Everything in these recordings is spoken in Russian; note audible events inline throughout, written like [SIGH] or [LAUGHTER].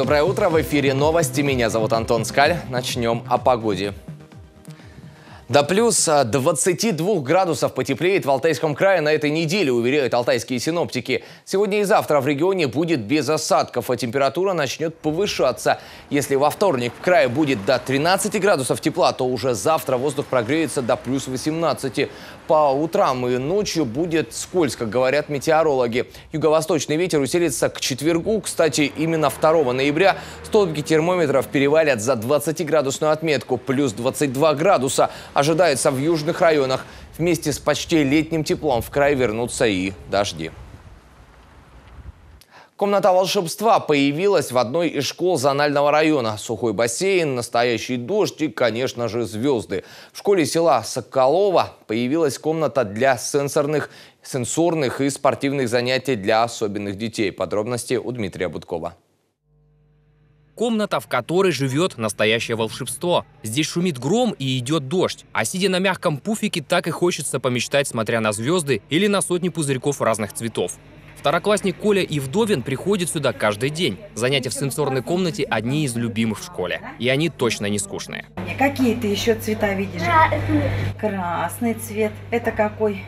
доброе утро. В эфире новости. Меня зовут Антон Скаль. Начнем о погоде. До плюс 22 а, градусов потеплеет в Алтайском крае на этой неделе, уверяют алтайские синоптики. Сегодня и завтра в регионе будет без осадков, а температура начнет повышаться. Если во вторник в крае будет до 13 градусов тепла, то уже завтра воздух прогреется до плюс 18. По утрам и ночью будет скользко, говорят метеорологи. Юго-восточный ветер усилится к четвергу. Кстати, именно 2 ноября столбики термометров перевалят за 20-градусную отметку, плюс 22 градуса ожидается в южных районах. Вместе с почти летним теплом в край вернутся и дожди. Комната волшебства появилась в одной из школ зонального района. Сухой бассейн, настоящий дождь и, конечно же, звезды. В школе села Соколова появилась комната для сенсорных, сенсорных и спортивных занятий для особенных детей. Подробности у Дмитрия Будкова. Комната, в которой живет настоящее волшебство. Здесь шумит гром и идет дождь. А сидя на мягком пуфике, так и хочется помечтать, смотря на звезды или на сотни пузырьков разных цветов. Второклассник Коля Ивдовин приходит сюда каждый день. Занятия в сенсорной комнате одни из любимых в школе. И они точно не скучные. Какие ты еще цвета видишь? Красный цвет. Это какой?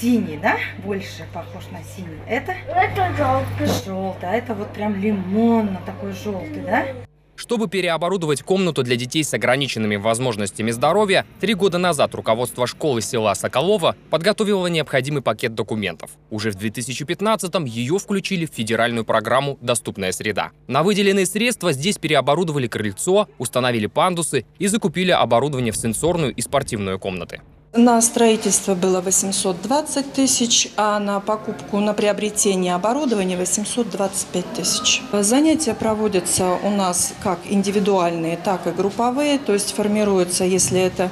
Синий, да? Больше похож на синий. Это? Это желтый. Желтый. А это вот прям лимонно такой желтый, да? Чтобы переоборудовать комнату для детей с ограниченными возможностями здоровья, три года назад руководство школы села Соколова подготовило необходимый пакет документов. Уже в 2015-м ее включили в федеральную программу «Доступная среда». На выделенные средства здесь переоборудовали крыльцо, установили пандусы и закупили оборудование в сенсорную и спортивную комнаты. На строительство было 820 тысяч, а на покупку, на приобретение оборудования 825 тысяч. Занятия проводятся у нас как индивидуальные, так и групповые, то есть формируются, если это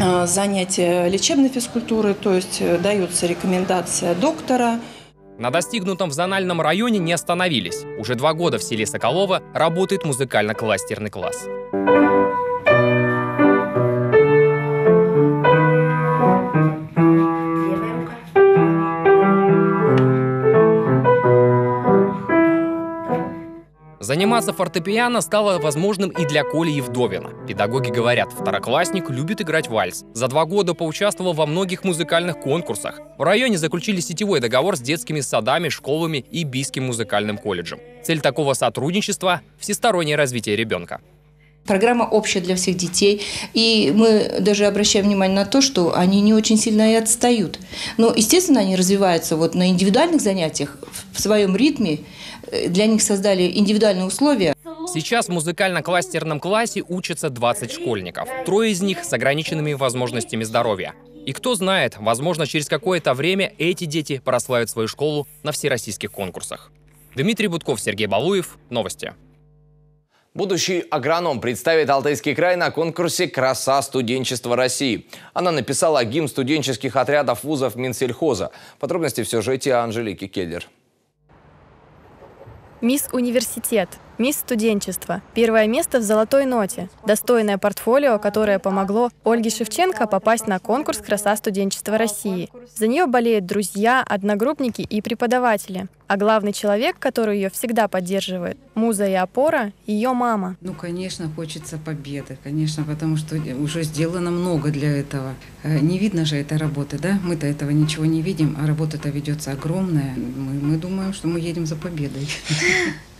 а, занятия лечебной физкультуры, то есть э, дается рекомендация доктора. На достигнутом в зональном районе не остановились. Уже два года в селе Соколова работает музыкально-кластерный класс. Заниматься фортепиано стало возможным и для Коли Евдовина. Педагоги говорят, второклассник любит играть вальс. За два года поучаствовал во многих музыкальных конкурсах. В районе заключили сетевой договор с детскими садами, школами и Бийским музыкальным колледжем. Цель такого сотрудничества – всестороннее развитие ребенка. Программа общая для всех детей. И мы даже обращаем внимание на то, что они не очень сильно и отстают. Но, естественно, они развиваются вот на индивидуальных занятиях в своем ритме. Для них создали индивидуальные условия. Сейчас в музыкально-кластерном классе учатся 20 школьников. Трое из них с ограниченными возможностями здоровья. И кто знает, возможно, через какое-то время эти дети прославят свою школу на всероссийских конкурсах. Дмитрий Будков, Сергей Балуев. Новости. Будущий агроном представит Алтайский край на конкурсе «Краса студенчества России». Она написала гимн студенческих отрядов вузов Минсельхоза. Подробности в сюжете Анжелики Келлер. Мисс Университет Мисс Студенчество. Первое место в «Золотой ноте». Достойное портфолио, которое помогло Ольге Шевченко попасть на конкурс «Краса студенчества России». За нее болеют друзья, одногруппники и преподаватели. А главный человек, который ее всегда поддерживает, муза и опора, ее мама. Ну, конечно, хочется победы, конечно, потому что уже сделано много для этого. Э, не видно же этой работы, да? Мы-то этого ничего не видим, а работа-то ведется огромная. Мы, мы думаем, что мы едем за победой. [LAUGHS]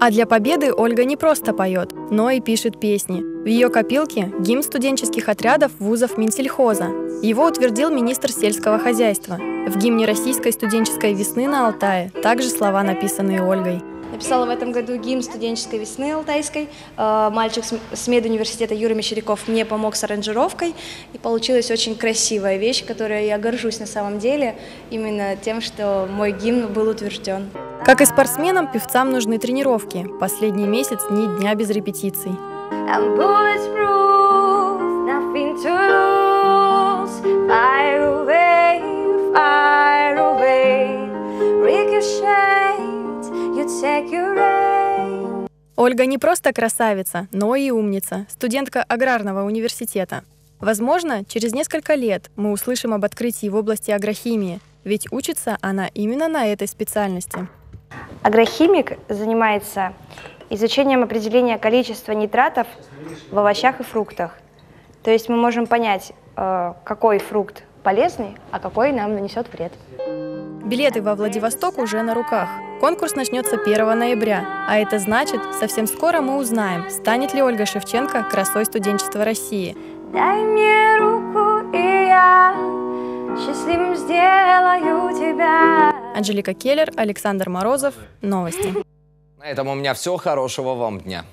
А для победы Ольга не просто поет, но и пишет песни. В ее копилке – гимн студенческих отрядов вузов Минсельхоза. Его утвердил министр сельского хозяйства. В гимне российской студенческой весны на Алтае также слова, написанные Ольгой. Написала в этом году гимн студенческой весны алтайской. Э, мальчик с медуниверситета Юра Мещеряков мне помог с аранжировкой. И получилась очень красивая вещь, которой я горжусь на самом деле, именно тем, что мой гимн был утвержден. Как и спортсменам, певцам нужны тренировки. Последний месяц ни дня без репетиций. Ольга не просто красавица, но и умница, студентка аграрного университета. Возможно, через несколько лет мы услышим об открытии в области агрохимии, ведь учится она именно на этой специальности. Агрохимик занимается изучением определения количества нитратов в овощах и фруктах. То есть мы можем понять, э, какой фрукт полезный, а какой нам нанесет вред. Билеты во Владивосток уже на руках. Конкурс начнется 1 ноября, а это значит, совсем скоро мы узнаем, станет ли Ольга Шевченко красой студенчества России. Дай мне руку, и я счастливым сделаю. Анжелика Келлер, Александр Морозов. Новости. На этом у меня все. Хорошего вам дня.